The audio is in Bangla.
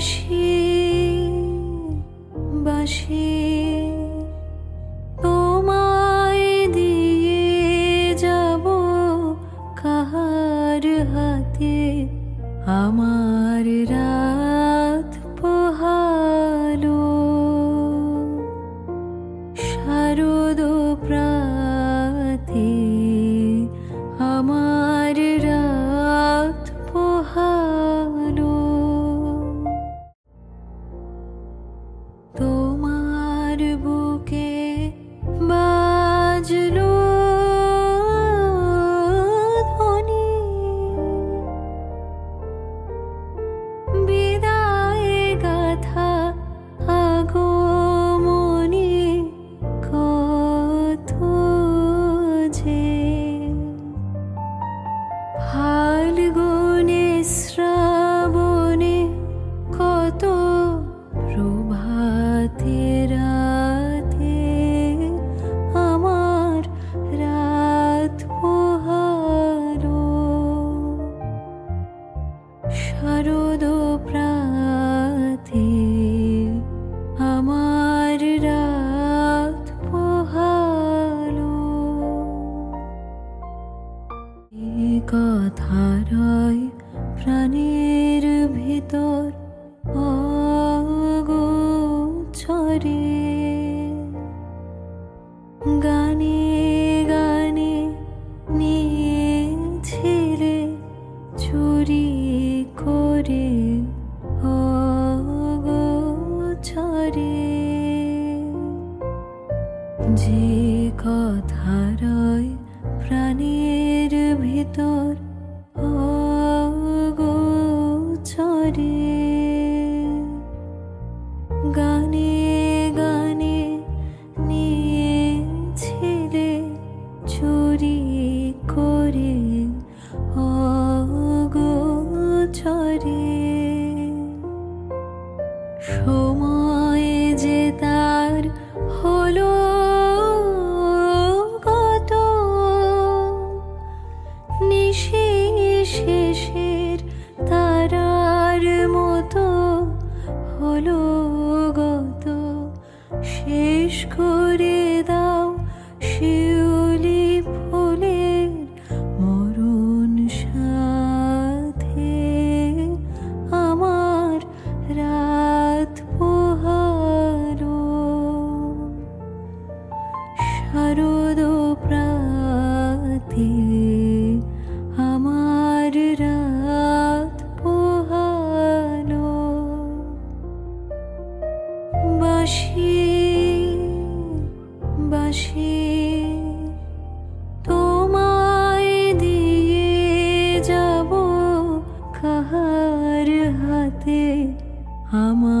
বাসি বাসি এ কথারয় প্রাণের ভিতর অগোচরে। গানে গানে নিয়েছিলে চুরি করে অগোচরে। যে কথারয় প্রাণের ভিতর অগোচরে। গানে গানে নিয়েছিলে চুরি করে অগোচরে। সময়ে বাসি বাসি তোমায় দিয়ে যাব কাহার হাতে? আমার